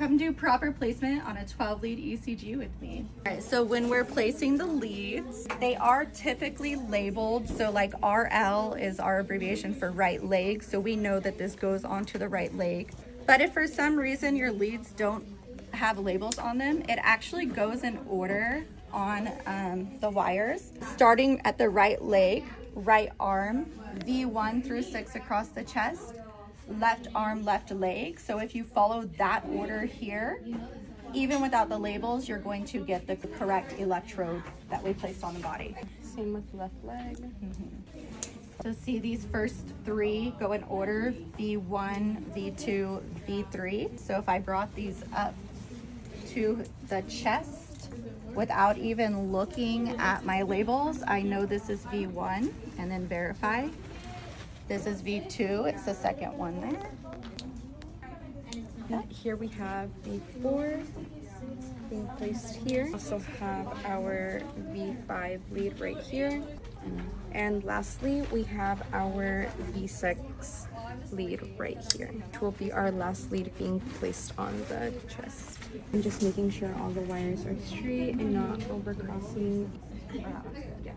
Come do proper placement on a 12 lead ECG with me. All right, so when we're placing the leads, they are typically labeled. So like RL is our abbreviation for right leg. So we know that this goes onto the right leg. But if for some reason your leads don't have labels on them, it actually goes in order on um, the wires, starting at the right leg, right arm, V1 through 6 across the chest, left arm, left leg. So if you follow that order here, even without the labels, you're going to get the correct electrode that we placed on the body. Same with left leg. Mm-hmm. So see these first three go in order, V1, V2, V3. So if I brought these up to the chest without even looking at my labels, I know this is V1 and then verify. This is V2, it's the second one there. And here we have V4 being placed here. Also have our V5 lead right here. And lastly, we have our V6 lead right here, which will be our last lead being placed on the chest. And just making sure all the wires are straight and not over crossing. Uh, yeah.